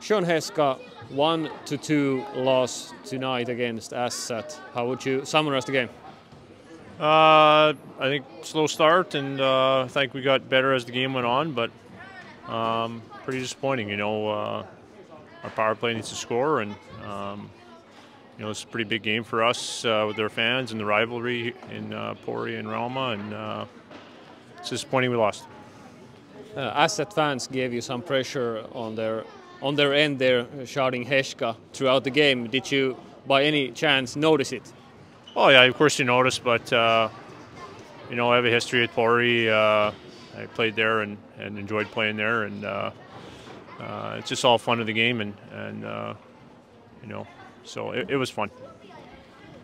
Shaun Heshka, one to two loss tonight against Ässät. How would you summarize the game? Uh, I think slow start, and uh, I think we got better as the game went on, but um, pretty disappointing. You know, uh, our power play needs to score, and um, you know it's a pretty big game for us uh, with their fans and the rivalry in uh, Pori and Rauma, and uh, it's disappointing we lost. Uh, Ässät fans gave you some pressure on their on their end there, shouting Heshka throughout the game. Did you, by any chance, notice it? Oh yeah, of course you notice, but uh, you know I have a history at Pori. Uh, I played there and, and enjoyed playing there, and uh, uh it's just all fun of the game, and and uh, you know, so it, it was fun.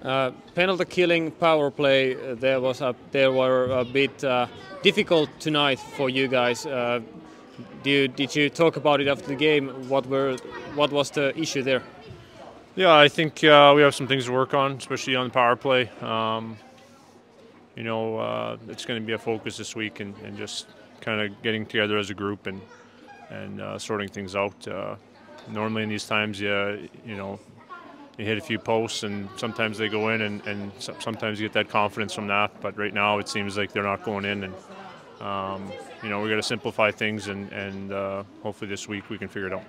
Uh, penalty killing power play there was a, there were a bit difficult tonight for you guys. You, did you talk about it after the game? What were what was the issue there? Yeah, I think uh, we have some things to work on, especially on the power play. Um, you know, uh, it's going to be a focus this week, and, and just kind of getting together as a group and and uh, sorting things out. Uh, normally, in these times, you you know, you hit a few posts, and sometimes they go in, and, and sometimes you get that confidence from that. But right now, it seems like they're not going in, and um, you know, we got to simplify things, and and uh, hopefully this week we can figure it out.